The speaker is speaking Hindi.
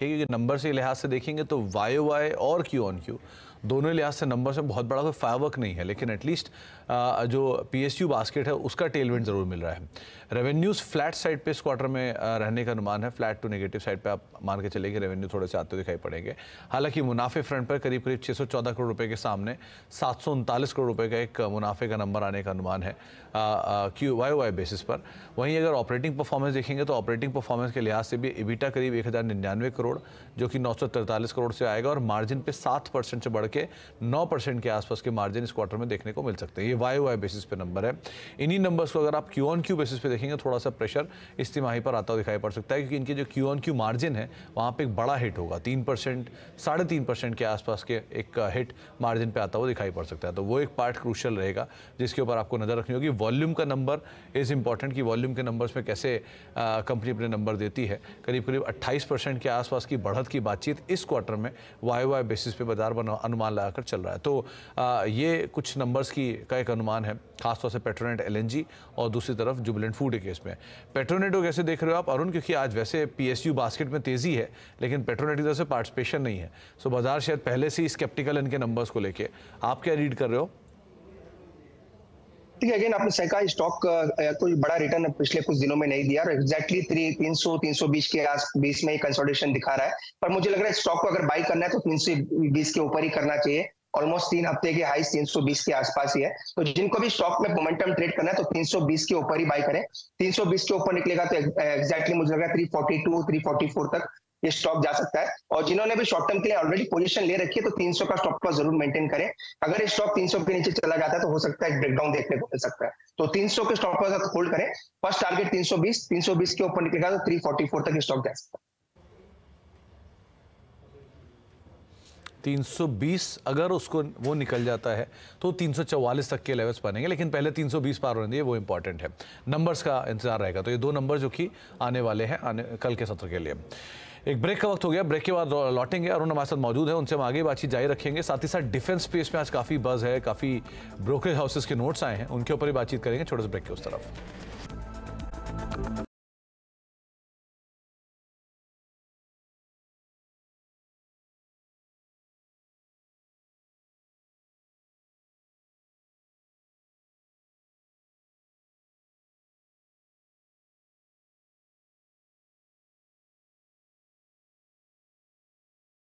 क्योंकि नंबर से लिहाज से देखेंगे तो वाई वाई और क्यू ऑन क्यू दोनों लिहाज से नंबर से बहुत बड़ा कोई फायरवर्क नहीं है, लेकिन एटलीस्ट जो पीएसयू बास्केट है, उसका टेलमेंट ज़रूर मिल रहा है। रेवेन्यूज़ फ्लैट साइड पे इस क्वार्टर में रहने का अनुमान है। फ्लैट टू नेगेटिव साइड पे आप मान के चलेंगे रेवेन्यू थोड़े से आते दिखाई पड़ेंगे। हालाँकि मुनाफे फ्रंट पर करीब करीब 614 करोड़ रुपए के सामने सात सौ उनतालीस करोड़ रुपए का एक मुनाफे का नंबर आने का अनुमान है क्यू वाई वाई बेसिस पर। वहीं अगर ऑपरेटिंग परफॉर्मेंस देखेंगे तो ऑपरेटिंग परफॉर्मेंस के लिहाज से भी इबिटा करीब एक करोड़ जो कि नौ करोड़ से आएगा और मार्जिन पे सात परसेंट से बढ़ के नौ परसेंट के आसपास के मार्जिन इस क्वार्टर में देखने को मिल सकते हैं। ये वाई वाई बेसिस पे नंबर है। इन्हीं नंबर्स को अगर आप क्यू ऑन क्यू बेसिस पे देखेंगे थोड़ा सा प्रेशर इस तिमाही पर आता दिखाई पड़ सकता है, क्योंकि इनके जो क्यू ऑन क्यू मार्जिन है, वहाँ पर एक बड़ा हिट होगा। तीन परसेंट, साढ़े तीन परसेंट के आसपास के एक हिट मार्जिन पर आता हुआ दिखाई पड़ सकता है। तो वो एक पार्ट क्रूशल रहेगा, जिसके ऊपर आपको नज़र रखनी होगी। वॉल्यूम का नंबर इज़ इंपॉर्टेंट कि वॉल्यूम के नंबर्स में कैसे कंपनी अपने नंबर देती है। करीब करीब अट्ठाईस परसेंट के आसपास की बढ़त की बातचीत इस क्वार्टर में वाई वाई बेसिस पे बाज़ार अनुमान लगाकर चल रहा है। तो आ, ये कुछ नंबर्स की का एक अनुमान है खासतौर से पेट्रोनेट एल और दूसरी तरफ़ जुबलेंट फ़ूड केस में। पेट्रोनेट को कैसे देख रहे हो आप अरुण? क्योंकि आज वैसे पी बास्केट में तेज़ी है लेकिन पेट्रोनेट की तरफ़ से पार्टिसिपेशन नहीं है। सो बाज़ार शायद पहले से ही स्केप्टिकल इनके नंबर्स को लेके। आप क्या रीड कर रहे हो? ठीक है अगेन आपने सही स्टॉक कोई बड़ा रिटर्न पिछले कुछ दिनों में नहीं दिया और एग्जैक्टली तीन सौ तीन सौ बीस के आस, बीस में कंसोलिडेशन दिखा रहा है। पर मुझे लग रहा है स्टॉक को अगर बाई करना है तो तीन सौ बीस के ऊपर ही करना चाहिए। ऑलमोस्ट तीन हफ़्ते के हाई 320 के आसपास ही है। तो जिनको भी स्टॉक में मोमेंटम ट्रेड करना है तो 320 के ऊपर ही बाय करें। 320 के ऊपर निकलेगा तो एग्जैक्टली मुझे लग रहा है 342 344 तक ये स्टॉक जा सकता है। और जिन्होंने भी शॉर्ट टर्म के लिए ऑलरेडी पोजीशन ले रखी है तो 300 का स्टॉक लॉस ज़रूर मेंटेन करें। अगर ये स्टॉक 300 के नीचे चला जाता है तो हो सकता है ब्रेकडाउन देखने को मिल सकता है। तो 300 के स्टॉक लॉस होल्ड करें फ़र्स्ट टारगेट 320 320 के ऊपर निकलेगा तो 344 तक स्टॉक जा सकता है। 320 अगर उसको वो निकल जाता है तो 344 तक के लेवल्स बनेंगे, लेकिन पहले 320 पार होने दिए वो इंपॉर्टेंट है। नंबर्स का इंतज़ार रहेगा। तो ये दो नंबर जो कि आने वाले हैं, आने, कल के सत्र के लिए। एक ब्रेक का वक्त हो गया। ब्रेक के बाद लौटेंगे। अरुण हमारे साथ मौजूद है। उनसे हम आगे बातचीत जारी रखेंगे। साथ ही साथ डिफेंस स्पेस में आज काफ़ी बज है। काफ़ी ब्रोकरेज हाउसेज के नोट्स आए हैं। उनके ऊपर ही बातचीत करेंगे। छोटे से ब्रेक के उस तरफ़।